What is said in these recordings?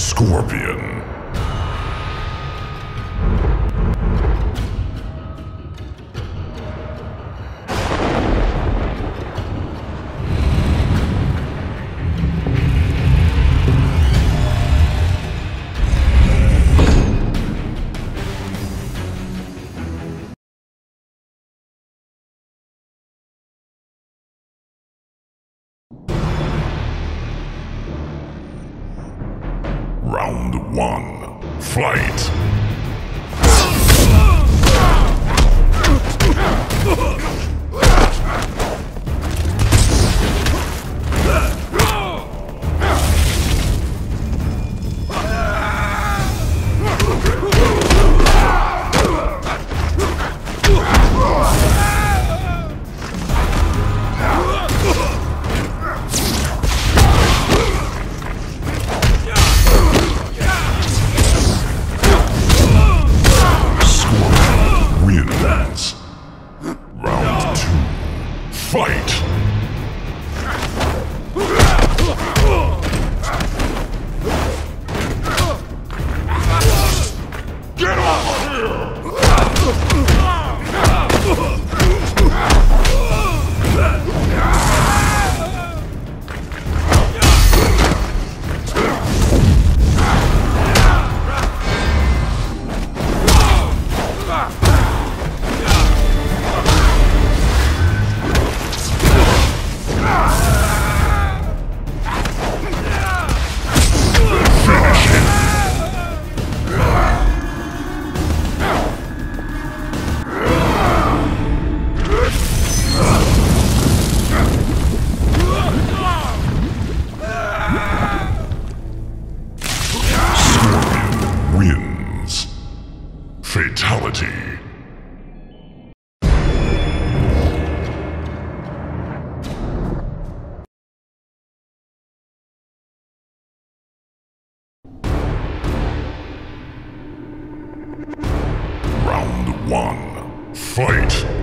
Scorpion. Fight! Fight!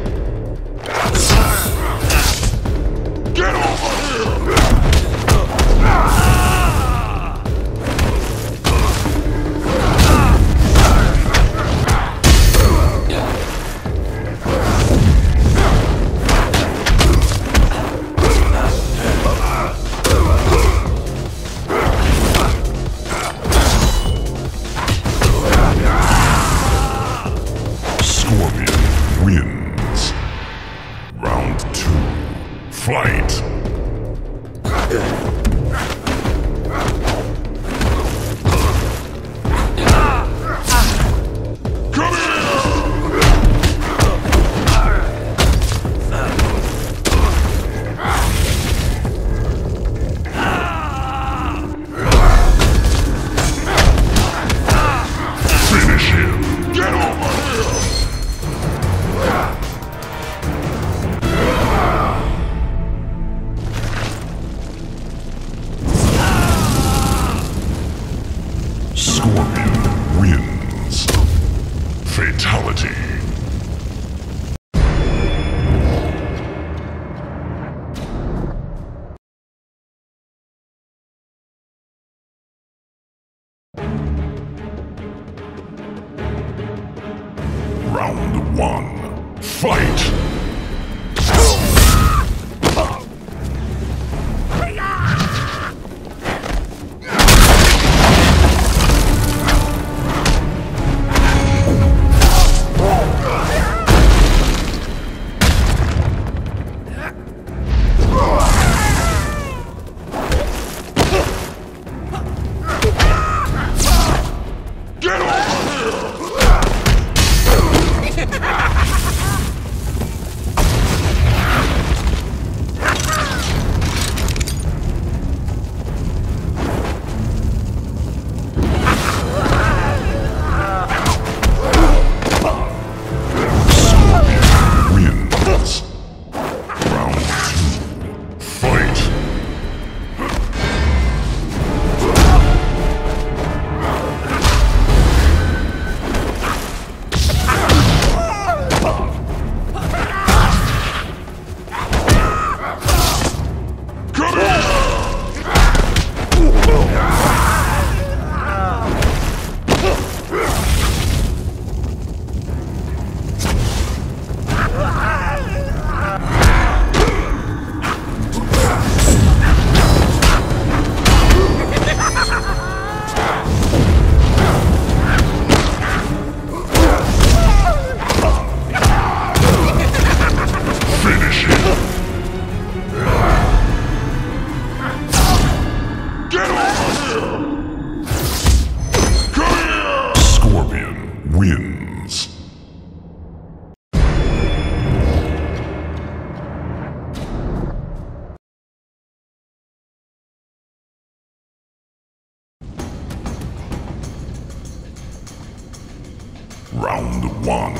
One,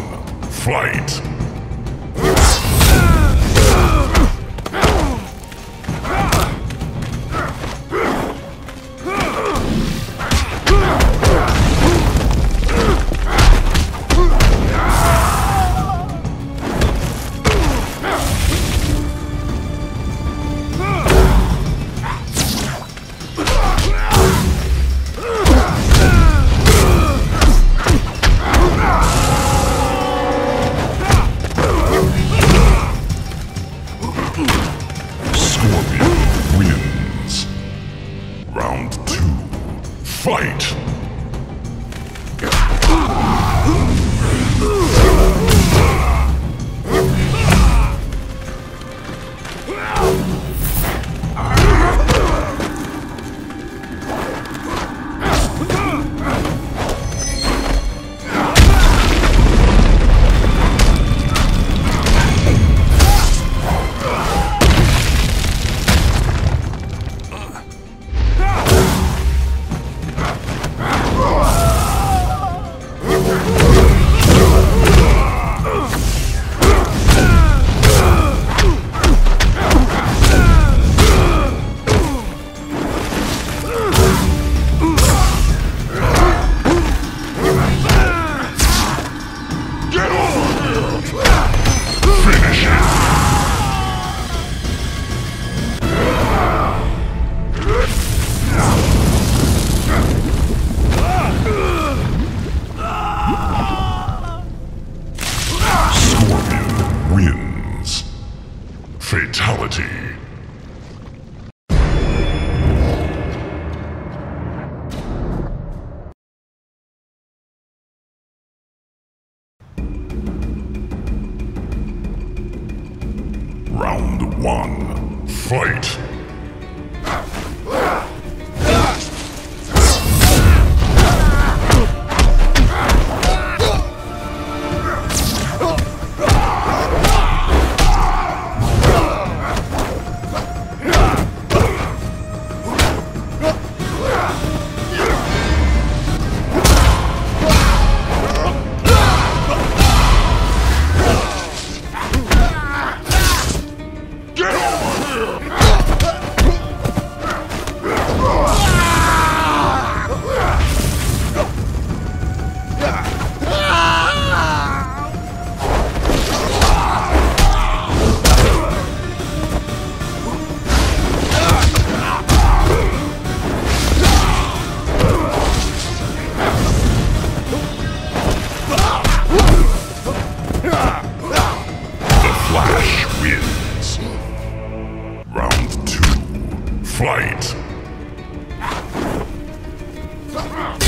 fight! Round one, fight! Come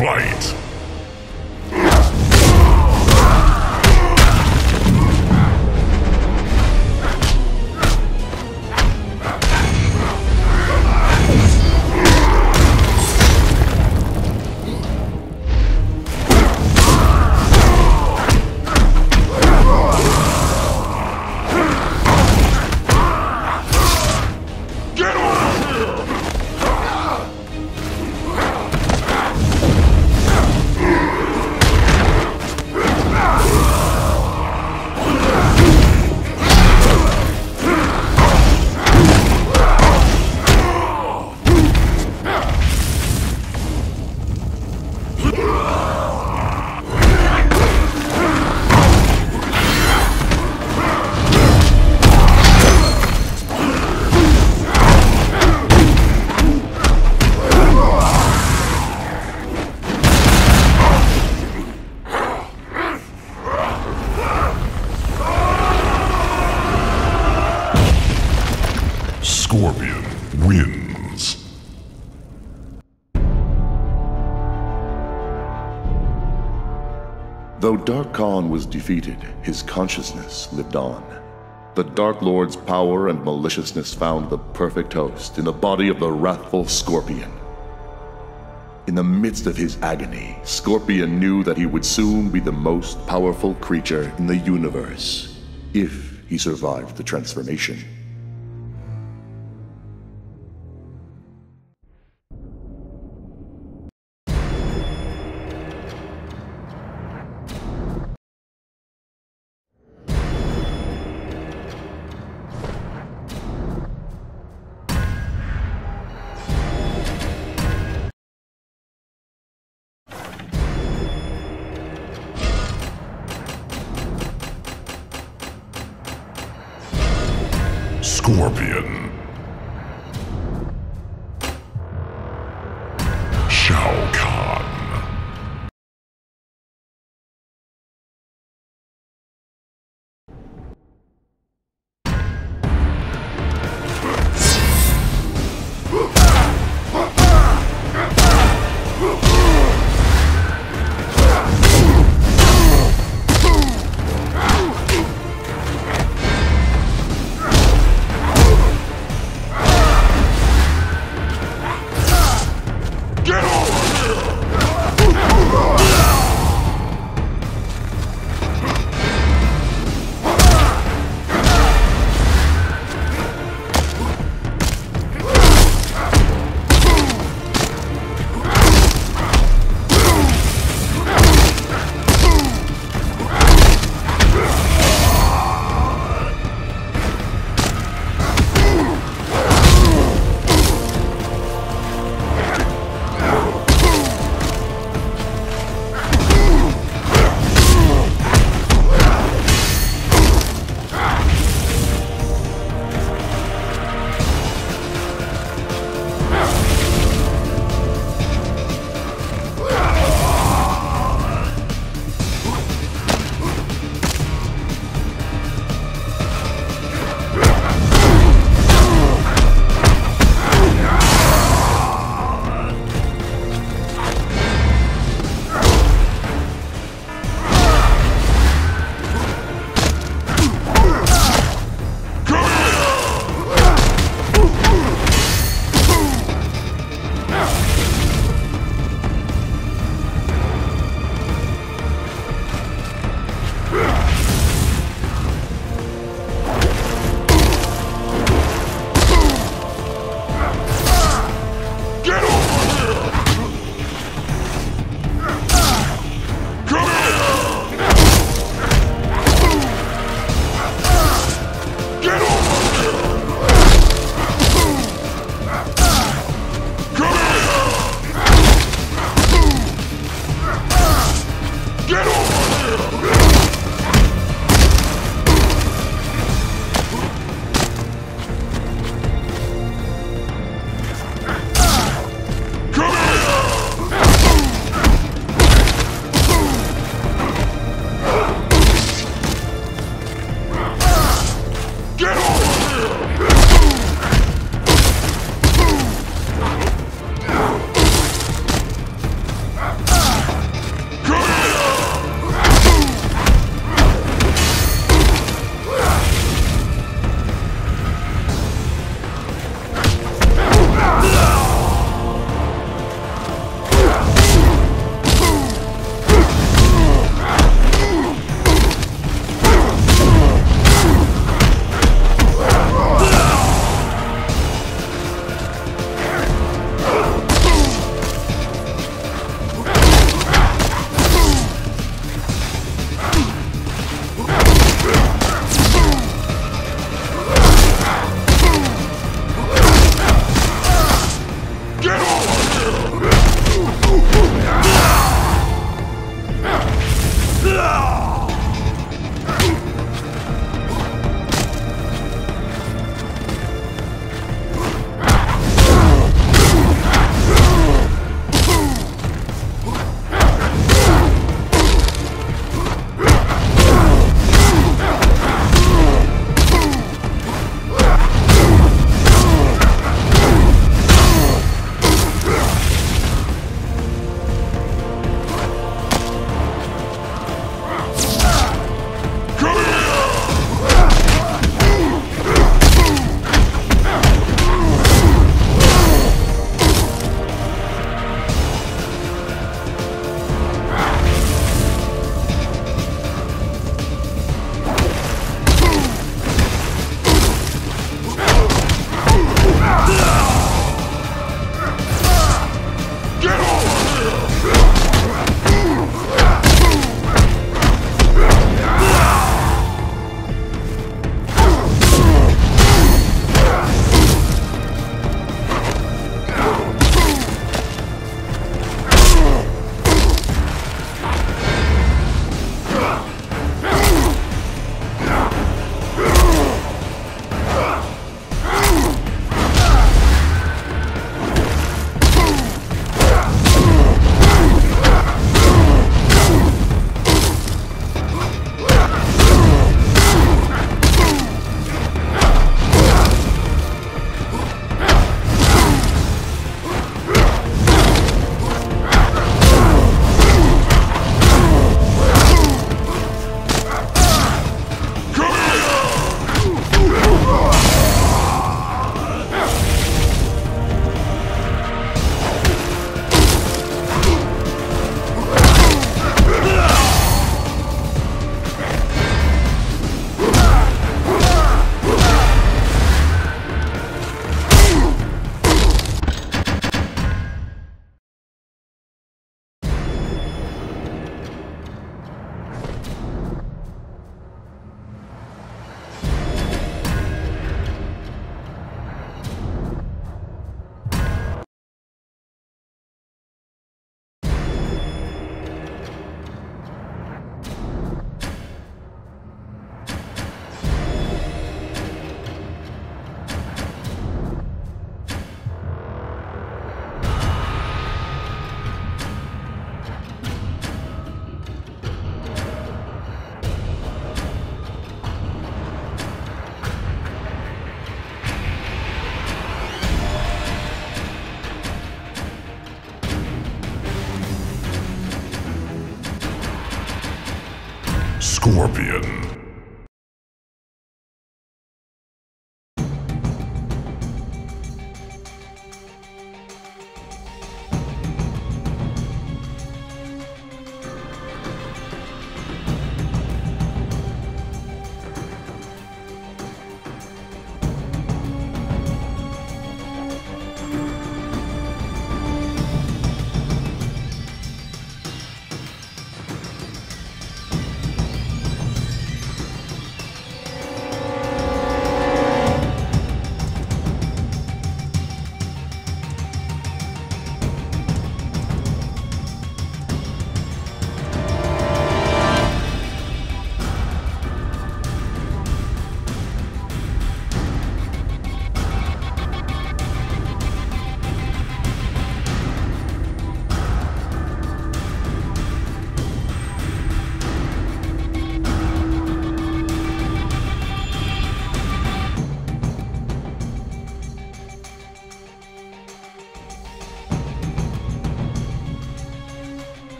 Round Scorpion wins. Though Dark Khan was defeated, his consciousness lived on. The Dark Lord's power and maliciousness found the perfect host in the body of the wrathful Scorpion. In the midst of his agony, Scorpion knew that he would soon be the most powerful creature in the universe, if he survived the transformation.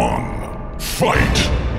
One. Fight!